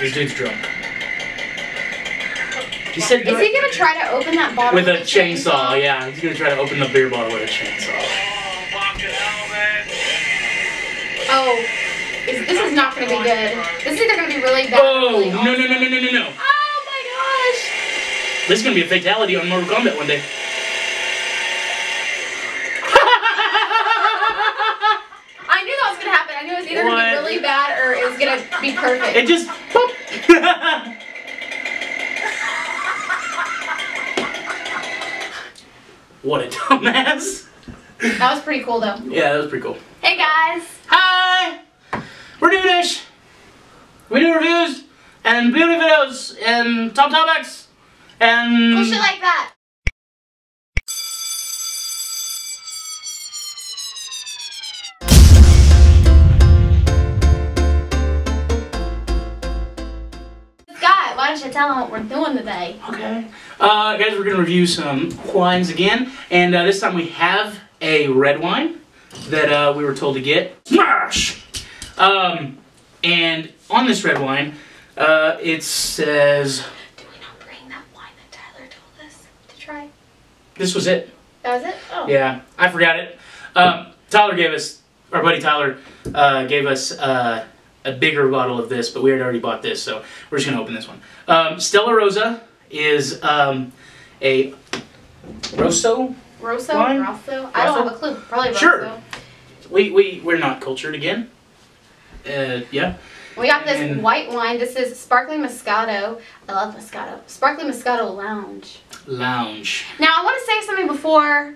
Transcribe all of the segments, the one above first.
This dude's drunk. He said Is he gonna try to open that bottle with a chainsaw. Yeah, he's gonna try to open the beer bottle with a chainsaw. Oh, is, this is not gonna be good. This is either gonna be really bad. or Oh really no awesome. no no no no no no! Oh my gosh! This is gonna be a fatality on Mortal Kombat one day. I knew that was gonna happen. I knew it was either gonna be really bad or it was gonna be perfect. It just. What a dumbass! that was pretty cool though. Yeah, that was pretty cool. Hey guys. Hi! We're doing this! We do reviews and beauty videos and top topics and. Cool shit like that. Why don't you tell them what we're doing today? Okay. Uh, guys, we're going to review some wines again. And uh, this time we have a red wine that uh, we were told to get. Smash! Um, and on this red wine, uh, it says. Did we not bring that wine that Tyler told us to try? This was it. That was it? Oh. Yeah, I forgot it. Um, Tyler gave us, our buddy Tyler, uh, gave us uh, a bigger bottle of this, but we had already bought this, so we're just gonna open this one. Um, Stella Rosa is um, a Rosso. Rosso? Rosso? I don't have a clue. Probably Rosso. Sure. We we we're not cultured again. Uh, yeah. We got this And- white wine. This is Sparkling Moscato. I love Moscato. Sparkling Moscato Lounge. Lounge. Now, I want to say something before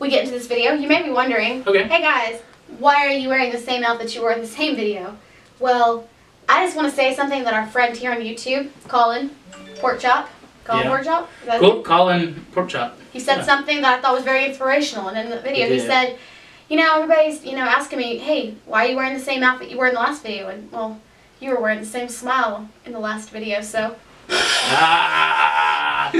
we get into this video. You may be wondering, Okay. hey guys, why are you wearing the same outfit you wore in the same video? Well, I just want to say something that our friend here on YouTube, Colin Porkchop, Colin Yeah. Porkchop, is that his Cool. Colin pork chop. he said Yeah. something that I thought was very inspirational. And in the video, He he said, you know, everybody's, you know, asking me, hey, why are you wearing the same outfit you wore in the last video? And, well, you were wearing the same smile in the last video, so. Ah,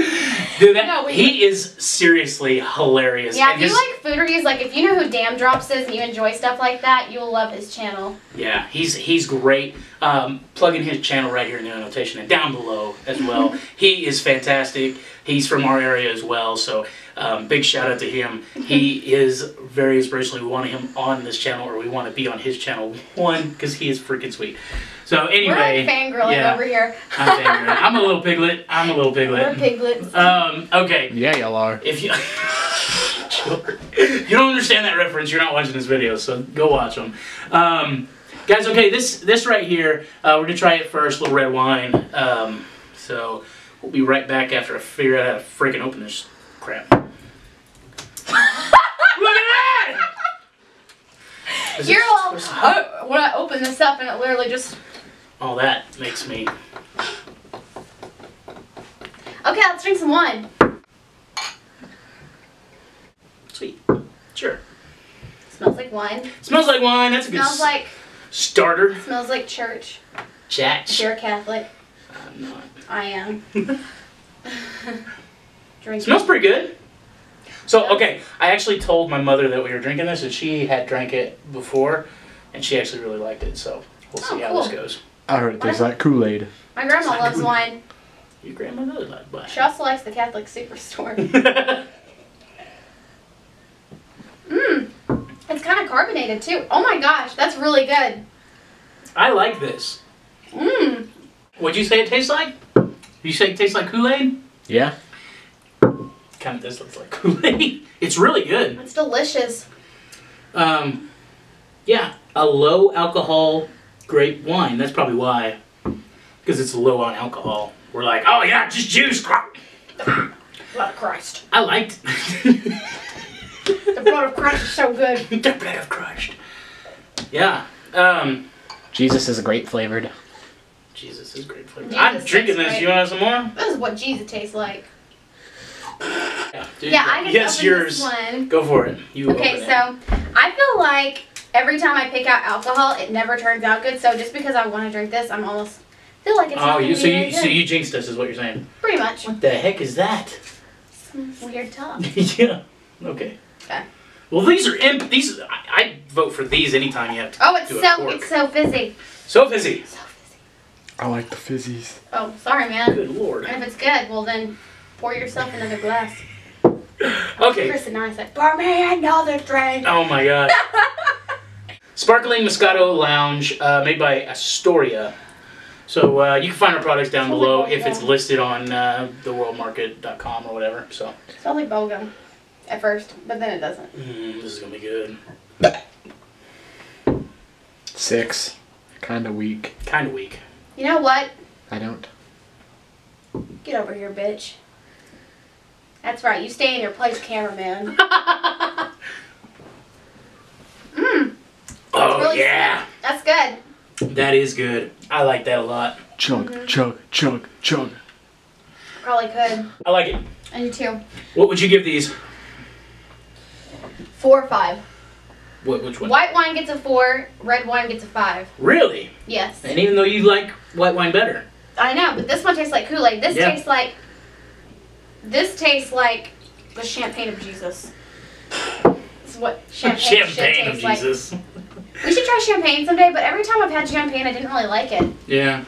dude, that, No, he is seriously hilarious. Yeah, And if you like food reviews, like if you know who Daym Drops is and you enjoy stuff like that, you'll love his channel. Yeah, he's he's great. Um, plugging his channel right here in the annotation and down below as well. he is fantastic. He's from our area as well, so um, big shout out to him. He is very inspirational. We want him on this channel, or we want to be on his channel. One, because he is freaking sweet. So anyway, We're fangirling yeah. over here. I'm, fangirling. I'm a little piglet. I'm a little piglet. We're piglet. piglets. Um, okay, Yeah, y'all are. if you you don't understand that reference, you're not watching this video, so go watch them. Um, guys, okay, this this right here, uh, we're gonna try it first, little red wine. Um, so we'll be right back after I figure out how to freaking open this crap. Look at that! Is You're all, oh, when I open this up and it literally just, Oh, that makes me. okay, let's drink some wine. Sweet. Sure. Smells like wine. Smells like wine. That's a good Smells like, starter. smells like church. Chat. If you're a Catholic. I am. Drink Smells pretty good. So okay, I actually told my mother that we were drinking this, and she had drank it before, and she actually really liked it. So we'll see Oh, how this goes. I heard it tastes like Kool Aid. My grandma It's loves good. wine. Your grandma does like wine. She also likes the Catholic Superstore. Mmm. It's kind of carbonated too. Oh my gosh, that's really good. I like this. Mmm. What'd you say it tastes like? You say it tastes like Kool Aid? Yeah? Kind of does look like Kool Aid. It's really good. It's delicious. Um, yeah, a low alcohol grape wine. That's probably why, because it's low on alcohol. We're like, oh yeah, just juice. Blood of Christ. I liked. The blood of Christ is so good. the bread of crushed. Yeah. Um. Jesus is a grape flavored. Jesus is great flavor. Jesus I'm drinking tastes this. great. You want some more? This is what Jesus tastes like. Yeah. dude, Yeah, I get Yes, open yours. this one. Go for it. You. Okay, open it. so I feel like every time I pick out alcohol, it never turns out good. So just because I want to drink this, I'm almost feel like it's oh, not Oh, gonna you be so very you so good. you jinxed us is what you're saying. pretty much What the heck is that? some weird talk. yeah. Okay. Okay. Well, these are imp. These I, I vote for these anytime you have to Oh, it's do a so cork. it's so fizzy. so fizzy. So fizzy. I like the fizzies. Oh, sorry, man. Good lord. And if it's good, well then pour yourself another glass. Okay. Chris and I said, pour me another drink. Oh my god. Sparkling Moscato Lounge, uh, made by Astoria. So uh, you can find our products down Sounds below if it's listed on uh, theworldmarket.com or whatever. So Smells like bubblegum at first, but then it doesn't. mm, this is gonna be good. Six. Kinda weak. Kind of weak. You know what? I don't. Get over here, bitch. That's right. You stay in your place, cameraman. Mmm, Oh really yeah, that's good. that is good. I like that a lot. Chug, Mhm. chug, chug, chug. Probably could. I like it. I do too. What would you give these? Four or five. What, which one? White wine gets a four. Red wine gets a five. Really? Yes. And even though you like white wine better. I know, but this one tastes like Kool Aid. This Yeah. tastes like. This tastes like the champagne of Jesus. Is what champagne, Champagne of taste like. Jesus. We should try champagne someday, but every time I've had champagne, I didn't really like it. Yeah,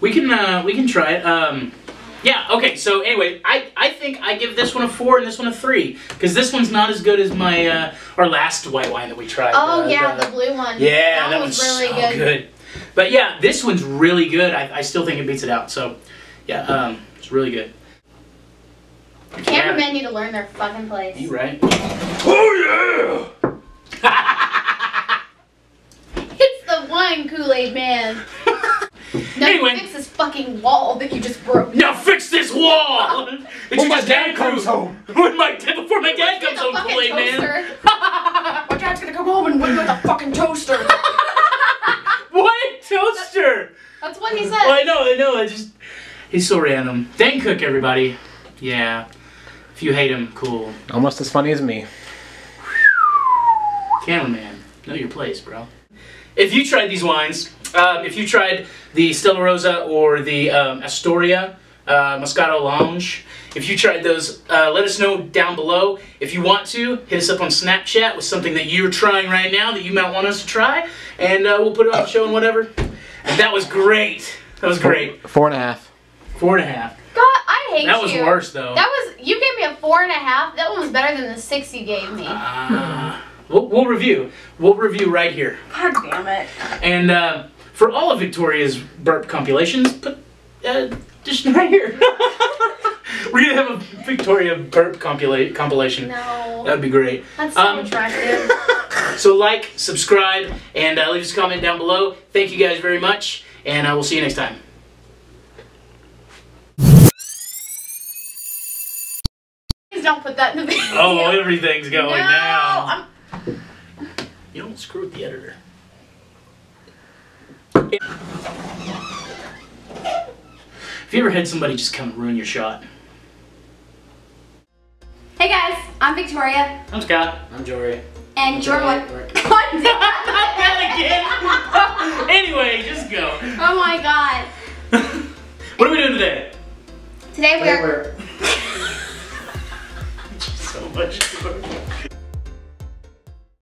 we can uh, we can try it. Um, yeah. Okay. So anyway, I I think I give this one a four and this one a three because this one's not as good as my uh, our last white wine that we tried. Oh uh, yeah, the blue one. yeah, that, that, was one's really so good. good. But yeah, this one's really good. I, I still think it beats it out. So yeah, um, it's really good. Cameramen need to learn their fucking place. You right? Oh yeah! It's the wine Kool Aid man. Now Anyway. fix this fucking wall that you just broke. Now fix this wall. That you When my just dad comes home. When my dad before my dad comes home, fucking Kool-Aid man. toaster. My dad's gonna come home and wake with a fucking toaster. What toaster? That's what he Oh, said. I know, I know. I just he's so random. Dane Cook, everybody. Yeah. If you hate him, cool. Almost as funny as me. Cameraman, know your place, bro. If you tried these wines, um, if you tried the Stella Rosa or the um, Astoria uh, Moscato Lounge, if you tried those, uh, let us know down below. If you want to, hit us up on Snapchat with something that you're trying right now that you might want us to try, and uh, we'll put it on the show and whatever. And that was great. That was great. Four and a half. Four and a half. God, I hate That was you. worse though. That was you gave me a four and a half. That one was better than the six you gave me. Ah. we'll, we'll review. We'll review right here. God damn it. And uh, for all of Victoria's burp compilations, put uh, just right here. We're gonna have a Victoria burp compila- compilation. No. That'd be great. That's so Um, attractive. So like, subscribe, and uh, leave us a comment down below. Thank you guys very much, and uh, we'll see you next time. Please don't put that in the video. Oh, everything's going no, now. I'm- You don't screw with the editor. Have you ever had somebody just come and ruin your shot? Hey guys, I'm Victoria, I'm Scott. I'm Jory. and you're what? Not that again. anyway, just go. Oh my god. What are we doing today? Today we are. So much.